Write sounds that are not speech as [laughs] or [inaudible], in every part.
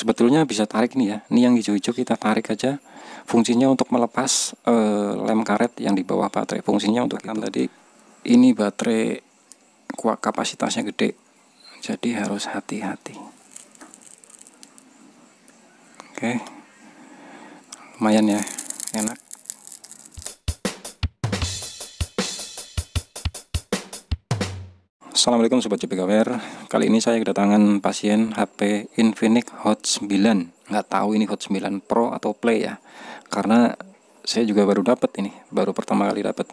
sebetulnya bisa tarik nih ya. Ini yang hijau-hijau kita tarik aja. Fungsinya untuk melepas uh, lem karet yang di bawah baterai. Fungsinya untuk kan tadi. Ini baterai kapasitasnya gede. Jadi harus hati-hati. Oke. Lumayan ya. Enak Assalamualaikum Sobat JPKWR Kali ini saya kedatangan pasien HP Infinix Hot 9 Nggak tahu ini Hot 9 Pro atau Play ya. Karena saya juga baru dapat ini Baru pertama kali dapat.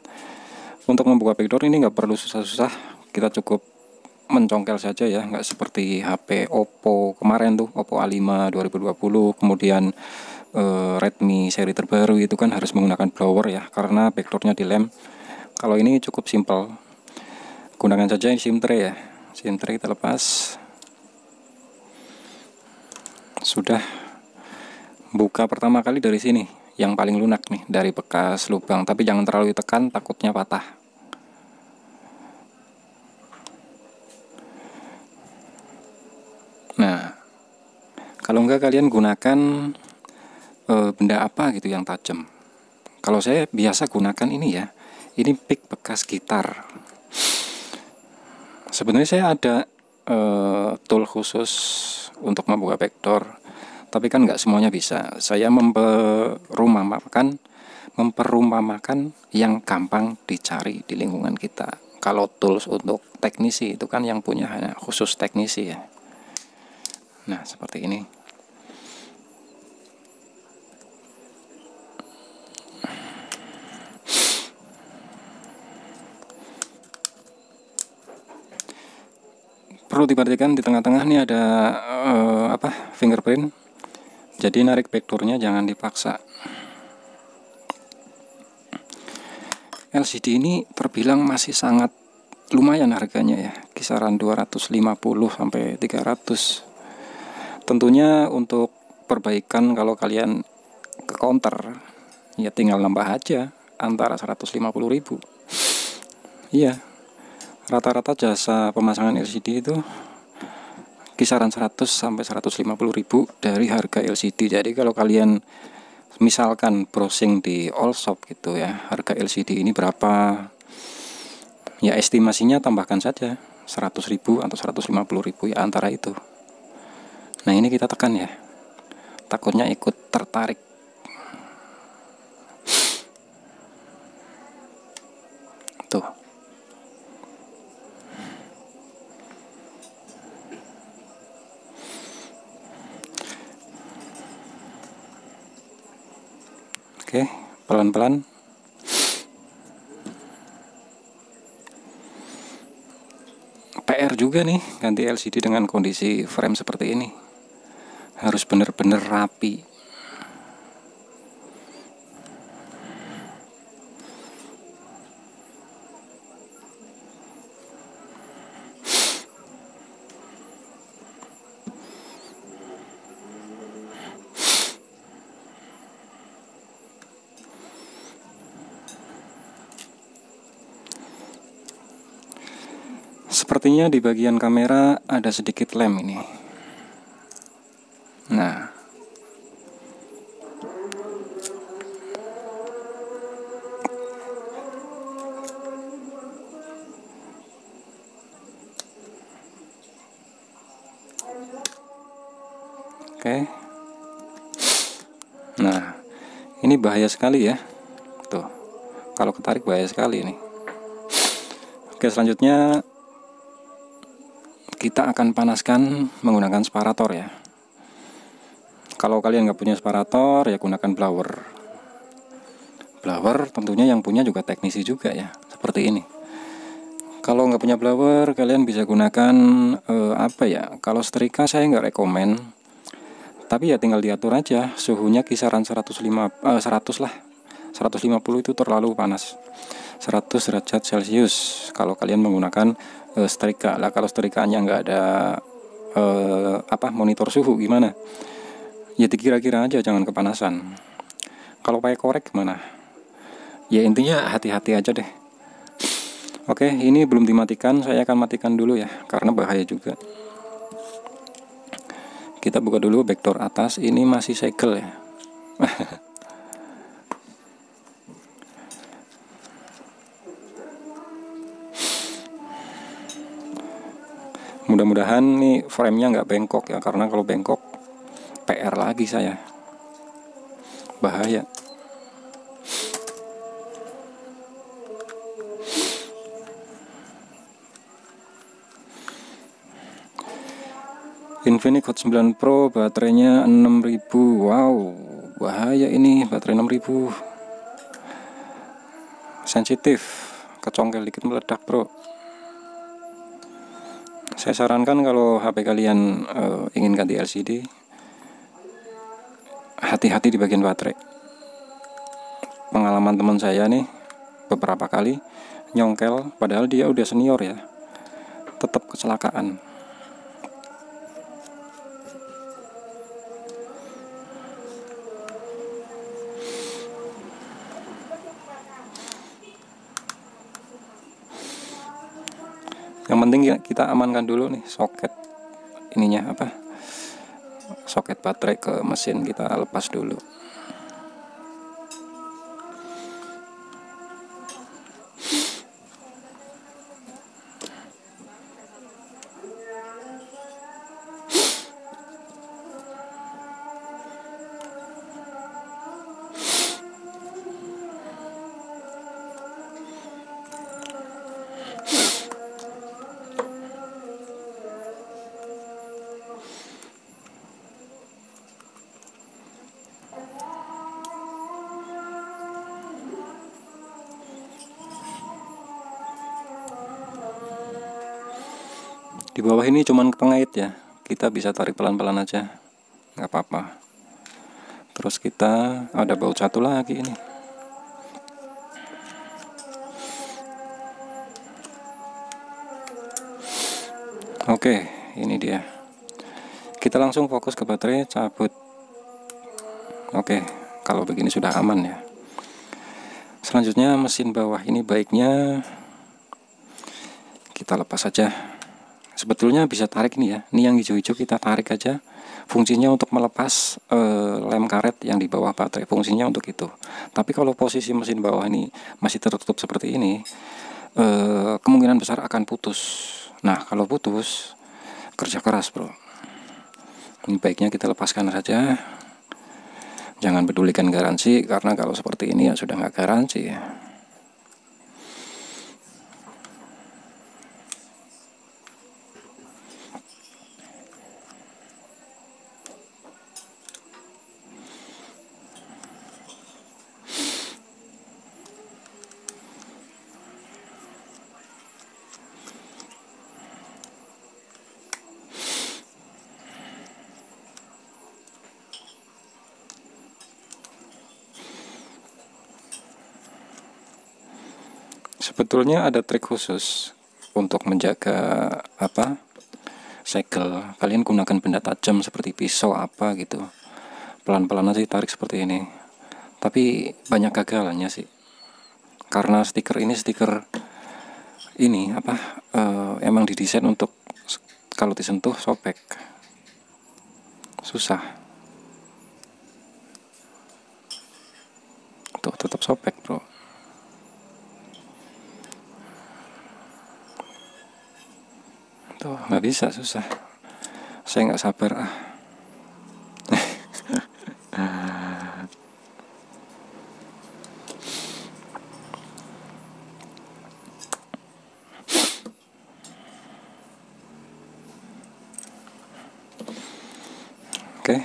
Untuk membuka backdoor ini nggak perlu susah-susah. Kita cukup mencongkel saja ya Nggak seperti HP Oppo kemarin tuh Oppo A5 2020 Kemudian eh, Redmi seri terbaru itu kan harus menggunakan blower ya Karena backdoornya dilem. Kalau ini cukup simple gunakan saja ini SIM tray ya. SIM tray kita lepas sudah buka pertama kali dari sini yang paling lunak nih dari bekas lubang. Tapi jangan terlalu ditekan takutnya patah. Nah kalau enggak kalian gunakan e, benda apa gitu yang tajam? Kalau saya biasa gunakan ini ya. Ini pick bekas gitar sebenarnya saya ada uh, tool khusus untuk membuka backdoor tapi kan nggak semuanya bisa. Saya memperumpamakan memperumpamakan yang gampang dicari di lingkungan kita. Kalau tools untuk teknisi itu kan yang punya hanya khusus teknisi ya. Nah seperti ini perlu diperhatikan di tengah-tengah ini ada uh, apa fingerprint. Jadi narik backdoornya jangan dipaksa. LCD ini terbilang masih sangat lumayan harganya ya kisaran 250 sampai 300 tentunya untuk perbaikan kalau kalian ke counter ya tinggal nambah aja antara 150.000 iya rata-rata jasa pemasangan LCD itu kisaran 100 sampai 150 ribu dari harga LCD jadi kalau kalian misalkan browsing di all shop gitu ya harga LCD ini berapa? Ya estimasinya tambahkan saja 100 ribu atau 150 ribu ya antara itu. Nah ini kita tekan ya. Takutnya ikut tertarik tuh Oke, pelan-pelan. PR juga nih ganti LCD dengan kondisi frame seperti ini. Harus benar-benar rapi. Sepertinya di bagian kamera ada sedikit lem ini. Nah, Oke. Nah, ini bahaya sekali ya. Tuh. Kalau ketarik bahaya sekali ini. Oke, selanjutnya kita akan panaskan menggunakan separator ya. Kalau kalian nggak punya separator ya gunakan blower. Blower tentunya yang punya juga teknisi juga ya seperti ini. Kalau nggak punya blower kalian bisa gunakan eh, apa ya kalau setrika saya nggak rekomen. Tapi ya tinggal diatur aja suhunya kisaran 105 eh, 100 lah. 150 itu terlalu panas. 100 derajat celcius kalau kalian menggunakan uh, setrika. Lah kalau setrikanya nggak ada uh, apa monitor suhu gimana? Ya dikira-kira aja jangan kepanasan. Kalau pakai korek gimana? Ya intinya hati-hati aja deh. Oke ini belum dimatikan saya akan matikan dulu ya karena bahaya juga. Kita buka dulu backdoor atas ini masih segel ya [laughs] mudah-mudahan nih framenya nggak bengkok ya karena kalau bengkok PR lagi saya. Bahaya. Infinix Hot 9 Pro baterainya 6000 wow bahaya ini baterai 6000 sensitif kecongkel dikit meledak bro saya sarankan kalau HP kalian uh, ingin ganti LCD hati-hati di bagian baterai. Pengalaman teman saya nih beberapa kali nyongkel padahal dia udah senior ya. Tetap kecelakaan penting kita amankan dulu nih soket ininya apa? Soket baterai ke mesin kita lepas dulu di bawah ini cuman pengait ya. Kita bisa tarik pelan-pelan aja. Nggak apa-apa. Terus kita ada baut satu lagi ini. Oke ini dia. Kita langsung fokus ke baterai cabut. Oke kalau begini sudah aman ya. Selanjutnya mesin bawah ini baiknya kita lepas saja sebetulnya bisa tarik nih ya. Ini yang hijau-hijau kita tarik aja. Fungsinya untuk melepas e, lem karet yang di bawah baterai. Fungsinya untuk itu. Tapi kalau posisi mesin bawah ini masih tertutup seperti ini e, kemungkinan besar akan putus. Nah kalau putus kerja keras bro. Ini baiknya kita lepaskan saja. Jangan pedulikan garansi karena kalau seperti ini ya sudah nggak garansi. ya sebetulnya ada trik khusus untuk menjaga apa segel kalian gunakan benda tajam seperti pisau apa gitu. Pelan-pelan aja tarik seperti ini. Tapi banyak gagalnya sih. Karena stiker ini stiker ini apa uh, emang didesain untuk kalau disentuh sobek. Susah. Tuh tetap sobek bro tuh. Nggak bisa susah. Saya nggak sabar ah. Oke.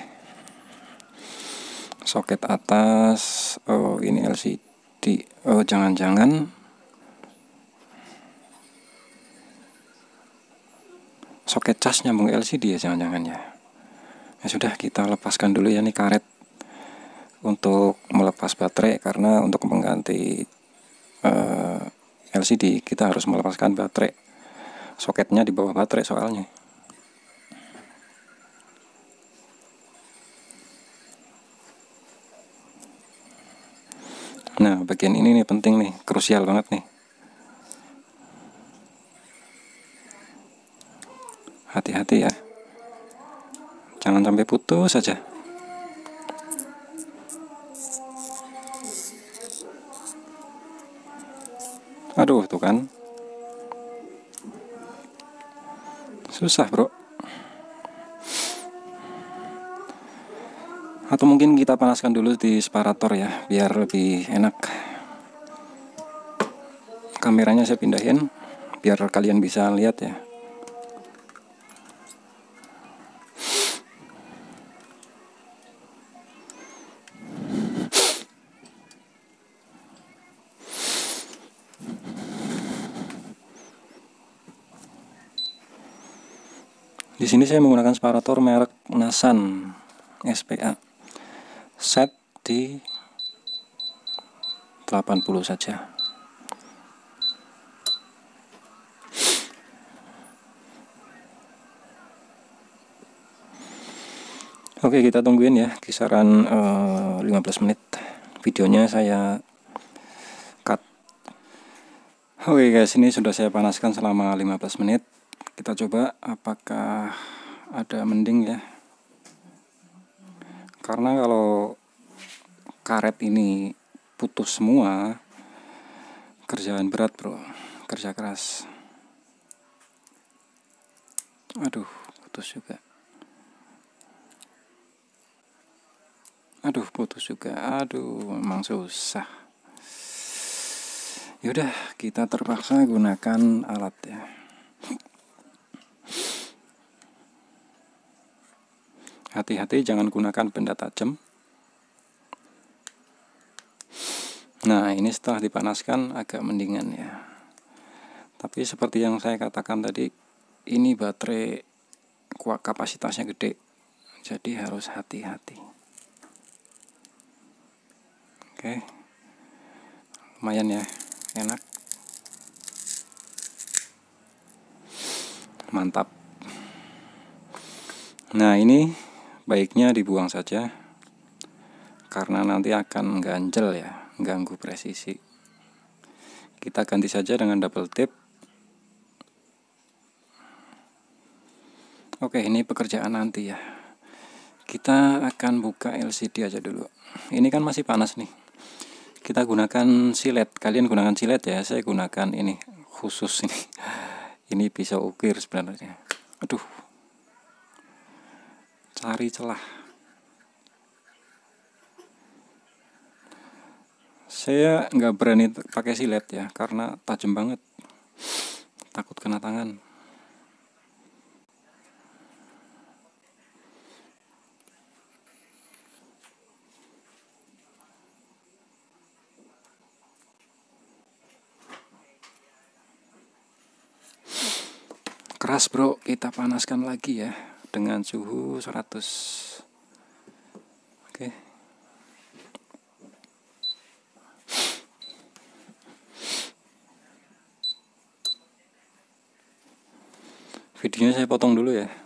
Soket atas oh ini LCD oh jangan-jangan soket cas nyambung LCD ya jangan-jangan ya. Ya sudah kita lepaskan dulu ya nih karet untuk melepas baterai karena untuk mengganti uh, eh, LCD kita harus melepaskan baterai. Soketnya di bawah baterai soalnya. Nah bagian ini nih penting nih krusial banget nih hati-hati ya. Jangan sampai putus saja. Aduh tuh kan. Susah bro. Atau mungkin kita panaskan dulu di separator ya biar lebih enak. Kameranya saya pindahin biar kalian bisa lihat ya Di sini saya menggunakan separator merek Nasan SPA set di 80 saja. Oke kita tungguin ya kisaran uh, eh, 15 menit. Videonya saya cut. Oke guys ini sudah saya panaskan selama 15 menit kita coba apakah ada mending ya. Karena kalau karet ini putus semua kerjaan berat bro. Kerja keras. Aduh putus juga. Aduh putus juga. Aduh memang susah. Yaudah kita terpaksa gunakan alat ya Hati-hati jangan gunakan benda tajam. Nah, ini setelah dipanaskan agak mendingan ya. Tapi seperti yang saya katakan tadi, ini baterai kapasitasnya gede. Jadi harus hati-hati. Oke. Lumayan ya, enak. Mantap. Nah, ini baiknya dibuang saja karena nanti akan ganjel ya ganggu presisi. Kita ganti saja dengan double tip. Oke ini pekerjaan nanti ya. Kita akan buka LCD aja dulu. Ini kan masih panas nih. Kita gunakan silet. Kalian gunakan silet ya saya gunakan ini khusus ini. [laughs] Ini pisau ukir sebenarnya. Aduh cari celah. Saya nggak berani pakai silet ya karena tajam banget. Takut kena tangan. Keras bro. Kita panaskan lagi ya dengan suhu 100 oke. Videonya saya potong dulu ya